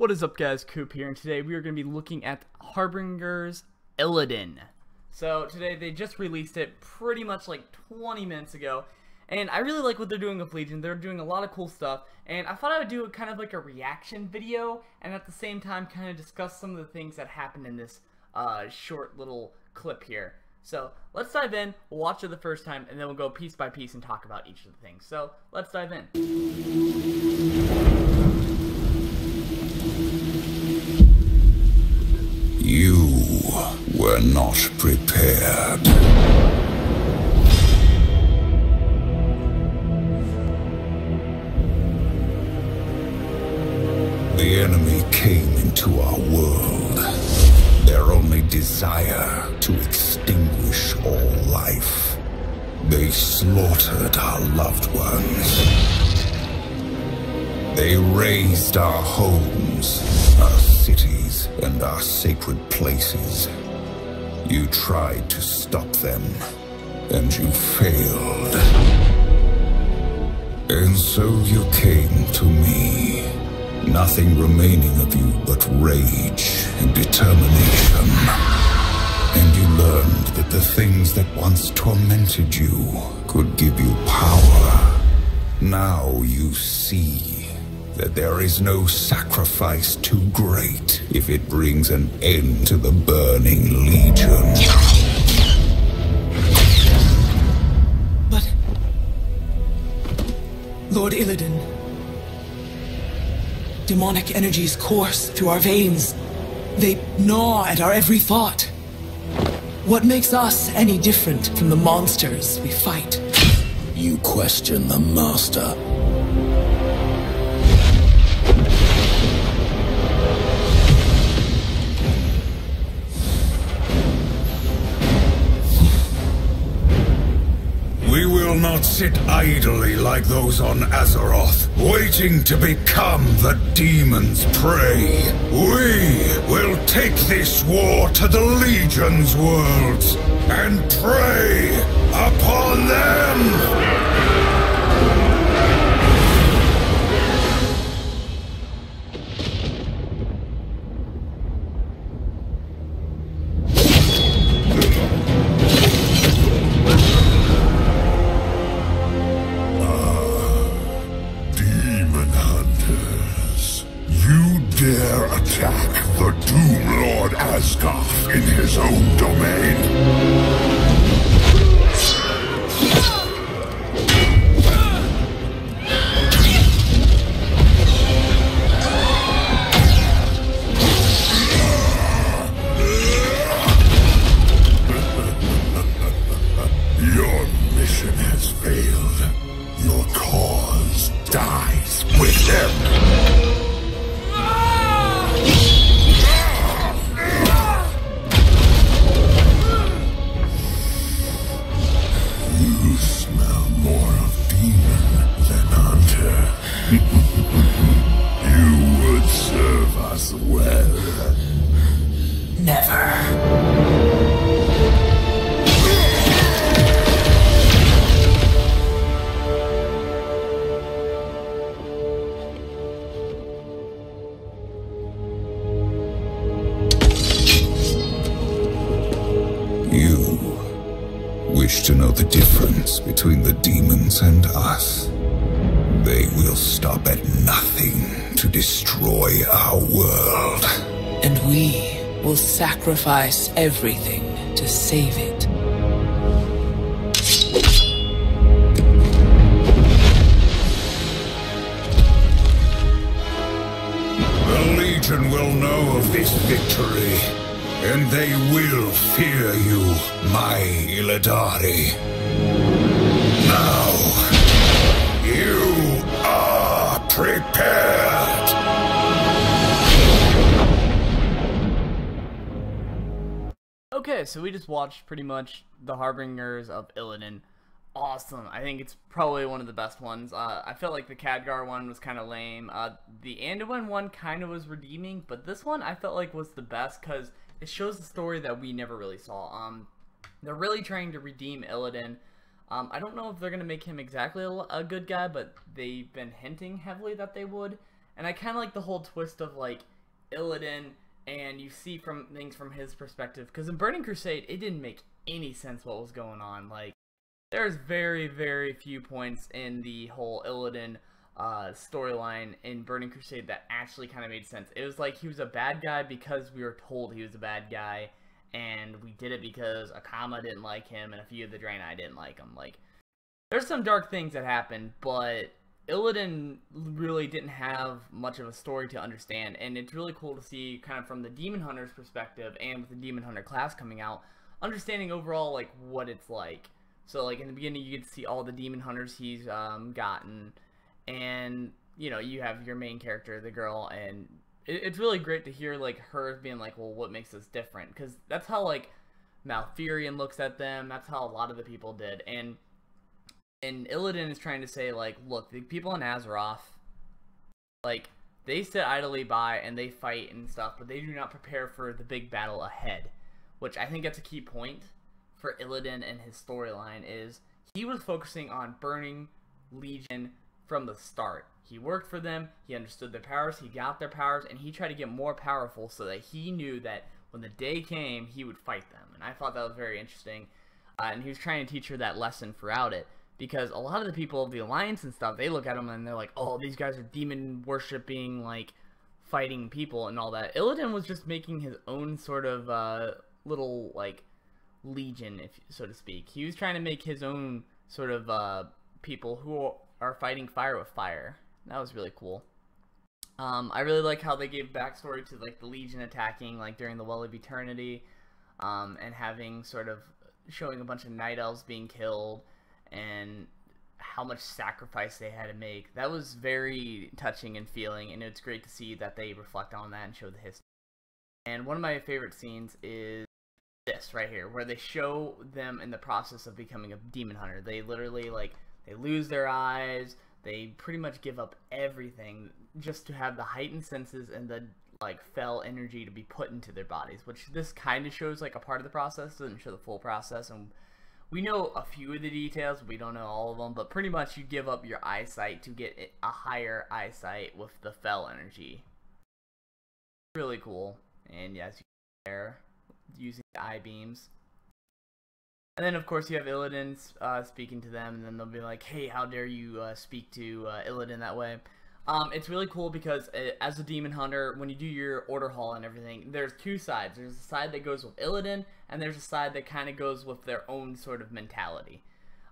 What is up guys, Coop here, and today we are going to be looking at Harbinger's Illidan. So today they just released it pretty much like 20 minutes ago, and I really like what they're doing with Legion. They're doing a lot of cool stuff, and I thought I would do a kind of like a reaction video, and at the same time kind of discuss some of the things that happened in this uh, short little clip here. So let's dive in, we'll watch it the first time, and then we'll go piece by piece and talk about each of the things. So let's dive in. You were not prepared. The enemy came into our world. Their only desire to extinguish all life. They slaughtered our loved ones. They razed our homes, our cities, and our sacred places. You tried to stop them, and you failed. And so you came to me. Nothing remaining of you but rage and determination. And you learned that the things that once tormented you could give you power. Now you see that there is no sacrifice too great if it brings an end to the burning legion. But... Lord Illidan... Demonic energies course through our veins. They gnaw at our every thought. What makes us any different from the monsters we fight? You question the Master. Not sit idly like those on Azeroth, waiting to become the demon's prey. We will take this war to the Legion's worlds and prey upon them! Us well. Never. They will stop at nothing to destroy our world. And we will sacrifice everything to save it. The Legion will know of this victory, and they will fear you, my Illidari. Now, prepared. Okay, so we just watched pretty much the Harbingers of Illidan. Awesome. I think it's probably one of the best ones. Uh, I felt like the Khadgar one was kind of lame. Uh, the Anduin one kind of was redeeming, but this one I felt like was the best because it shows the story that we never really saw. Um, they're really trying to redeem Illidan. Um, I don't know if they're going to make him exactly a, a good guy, but they've been hinting heavily that they would. And I kind of like the whole twist of like Illidan, and you see from things from his perspective. Because in Burning Crusade, it didn't make any sense what was going on. Like, there's very, very few points in the whole Illidan uh, storyline in Burning Crusade that actually kind of made sense. It was like he was a bad guy because we were told he was a bad guy, and we did it because Akama didn't like him, and a few of the Draenei didn't like him. Like, there's some dark things that happened, but Illidan really didn't have much of a story to understand, and it's really cool to see kind of from the Demon Hunter's perspective, and with the Demon Hunter class coming out, understanding overall like what it's like. So like in the beginning, you get to see all the Demon Hunters he's um, gotten, and you know you have your main character, the girl, and it, it's really great to hear like her being like, well, what makes us different? Because that's how like Malfurion looks at them. That's how a lot of the people did, and and Illidan is trying to say like, look, the people in Azeroth, like they sit idly by and they fight and stuff, but they do not prepare for the big battle ahead. Which I think that's a key point for Illidan and his storyline is he was focusing on burning Legion from the start. He worked for them, he understood their powers, he got their powers, and he tried to get more powerful so that he knew that when the day came, he would fight them. And I thought that was very interesting. Uh, and he was trying to teach her that lesson throughout it because a lot of the people of the alliance and stuff they look at him and they're like oh these guys are demon worshipping like fighting people and all that illidan was just making his own sort of uh, little like legion if so to speak he was trying to make his own sort of uh, people who are fighting fire with fire that was really cool um, I really like how they gave backstory to like the Legion attacking like during the Well of Eternity, um, and having sort of showing a bunch of night elves being killed, and how much sacrifice they had to make. That was very touching and feeling, and it's great to see that they reflect on that and show the history. And one of my favorite scenes is this right here, where they show them in the process of becoming a demon hunter. They literally like they lose their eyes, they pretty much give up everything just to have the heightened senses and the like fel energy to be put into their bodies, which this kind of shows like a part of the process, doesn't show the full process and we know a few of the details, we don't know all of them, but pretty much you give up your eyesight to get a higher eyesight with the fel energy. Really cool, and yes, you there using the eye beams. And then, of course, you have Illidan uh, speaking to them, and then they'll be like, "Hey, how dare you uh, speak to uh, Illidan that way?" Um, it's really cool because uh, as a demon hunter, when you do your order hall and everything, there's two sides. There's a side that goes with Illidan, and there's a side that kind of goes with their own sort of mentality.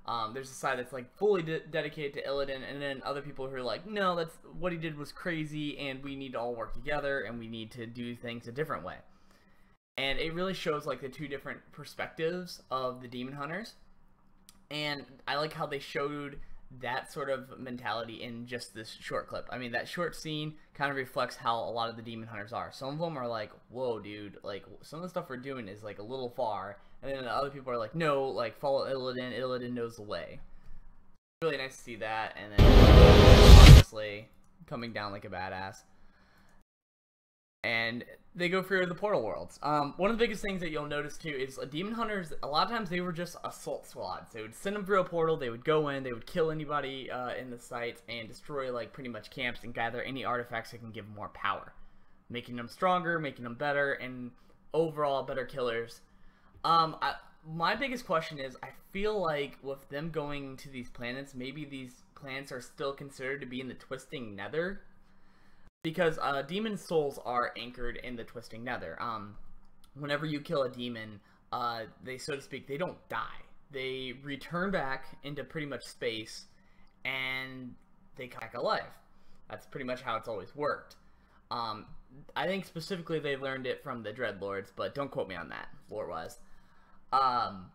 Um, there's a side that's like fully de dedicated to Illidan, and then other people who are like, no, that's what he did was crazy, and we need to all work together, and we need to do things a different way. And it really shows like the two different perspectives of the demon hunters. And I like how they showed that sort of mentality in just this short clip. I mean, that short scene kind of reflects how a lot of the demon hunters are. Some of them are like, "Whoa, dude! Like some of the stuff we're doing is like a little far," and then other people are like, "No, like follow Illidan. Illidan knows the way." Really nice to see that, and then obviously coming down like a badass and they go through the portal worlds. Um, one of the biggest things that you'll notice too is demon hunters. A lot of times they were just assault squads. They would send them through a portal. They would go in. They would kill anybody uh, in the site and destroy like pretty much camps and gather any artifacts that can give more power, making them stronger, making them better, and overall better killers. Um, I, my biggest question is, I feel like with them going to these planets, maybe these planets are still considered to be in the twisting nether because uh, demon souls are anchored in the twisting nether. Um, whenever you kill a demon, uh, they so to speak, they don't die. They return back into pretty much space, and they come back alive. That's pretty much how it's always worked. Um, I think specifically they learned it from the Dreadlords, but don't quote me on that, lore-wise. Um,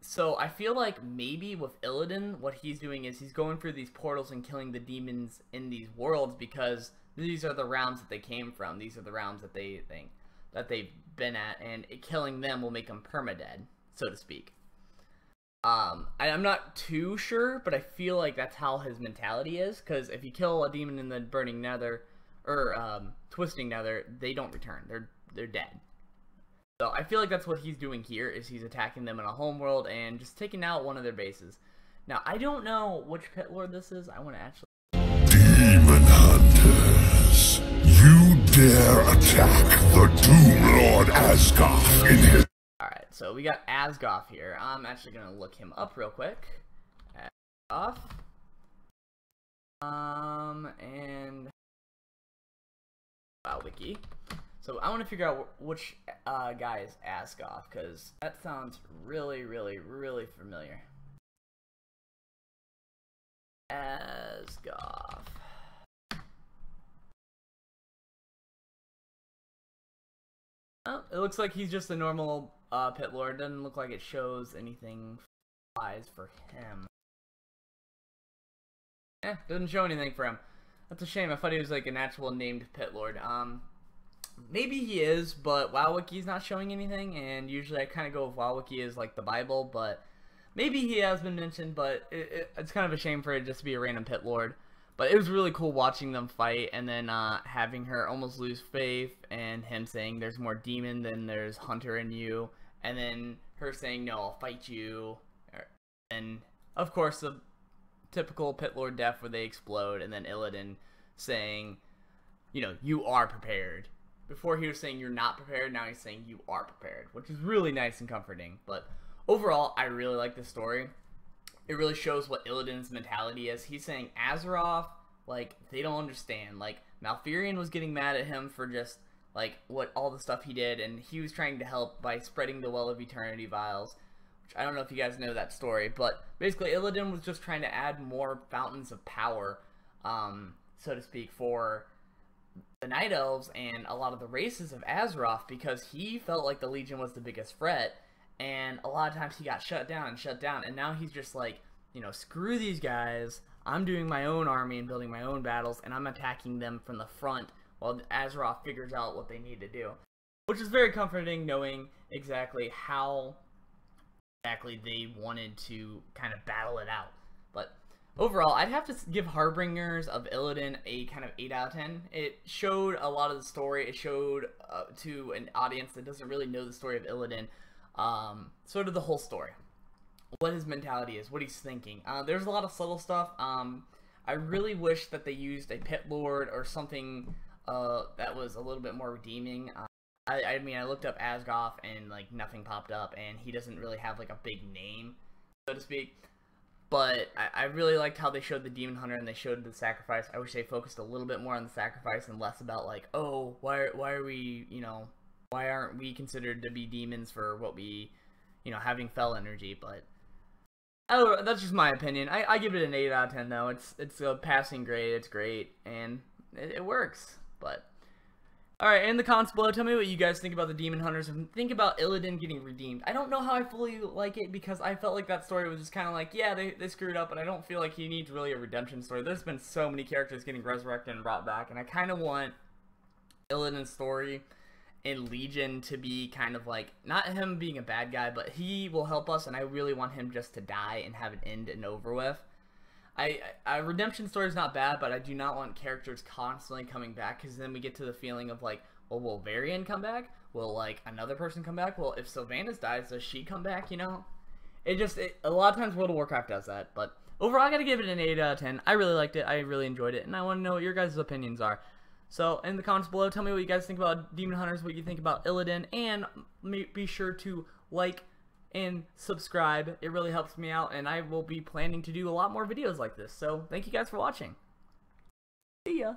so I feel like maybe with Illidan, what he's doing is he's going through these portals and killing the demons in these worlds because these are the rounds that they came from. These are the rounds that they think that they've been at, and killing them will make them permadead, so to speak. Um, I, am not too sure, but I feel like that's how his mentality is. Because if you kill a demon in the burning nether or um, twisting nether, they don't return. They're they're dead. So I feel like that's what he's doing here. Is he's attacking them in a homeworld and just taking out one of their bases. Now I don't know which pit lord this is. I want to actually. Dare attack the Doom Lord Asgoth in his Alright, so we got Asgoth here. I'm actually gonna look him up real quick. Asgoth. Um, and... WoWWiki. So I want to figure out which uh, guy is Asgoth, because that sounds really, really, really familiar. Asgoth. Oh, it looks like he's just a normal uh, pit lord. Doesn't look like it shows anything wise for him. Eh, doesn't show anything for him. That's a shame. I thought he was like an actual named pit lord. Um, maybe he is, but WoWWiki's not showing anything, and usually I kind of go with WoWWiki as like the Bible, but maybe he has been mentioned, but it, it, it's kind of a shame for it just to be a random pit lord. But it was really cool watching them fight, and then uh, having her almost lose faith, and him saying there's more demon than there's hunter in you, and then her saying no, I'll fight you, and of course the typical pit lord death where they explode, and then Illidan saying, you know, you are prepared. Before he was saying you're not prepared, now he's saying you are prepared, which is really nice and comforting. But overall, I really like this story it really shows what Illidan's mentality is. He's saying Azeroth, like, they don't understand. Like, Malfurion was getting mad at him for just, like, what all the stuff he did, and he was trying to help by spreading the Well of Eternity vials. Which I don't know if you guys know that story, but basically Illidan was just trying to add more fountains of power, um, so to speak, for the Night Elves and a lot of the races of Azeroth because he felt like the Legion was the biggest threat and a lot of times he got shut down and shut down and now he's just like you know screw these guys. I'm doing my own army and building my own battles and i'm attacking them from the front while azeroth figures out what they need to do. Which is very comforting knowing exactly how exactly they wanted to kind of battle it out. But overall i'd have to give harbingers of illidan a kind of 8 out of 10 it showed a lot of the story. It showed uh, to an audience that doesn't really know the story of illidan um, sort of the whole story, what his mentality is, what he's thinking. Uh, there's a lot of subtle stuff. Um, I really wish that they used a pit lord or something uh, that was a little bit more redeeming. Uh, I, I, mean, I looked up Asgoth and like nothing popped up, and he doesn't really have like a big name, so to speak. But I, I really liked how they showed the demon hunter and they showed the sacrifice. I wish they focused a little bit more on the sacrifice and less about like, oh, why why are we you know why aren't we considered to be demons for what we, you know, having fel energy? But oh, that's just my opinion. I, I give it an eight out of ten though. It's it's a passing grade. It's great and it, it works. But all right, in the comments below, tell me what you guys think about the Demon Hunters and think about Illidan getting redeemed. I don't know how I fully like it because I felt like that story was just kind of like, yeah, they, they screwed up, but I don't feel like he needs really a redemption story. There's been so many characters getting resurrected and brought back, and I kind of want Illidan's story in Legion to be kind of like not him being a bad guy, but he will help us, and I really want him just to die and have it end and over with. I, I redemption story is not bad, but I do not want characters constantly coming back because then we get to the feeling of like, well, will Varian come back? Will like another person come back? Well, if Sylvanas dies, does she come back? You know, it just it, a lot of times World of Warcraft does that, but overall, I gotta give it an eight out of ten. I really liked it. I really enjoyed it, and I want to know what your guys' opinions are. So in the comments below, tell me what you guys think about Demon Hunters, what you think about Illidan, and be sure to like and subscribe. It really helps me out, and I will be planning to do a lot more videos like this. So thank you guys for watching. See ya.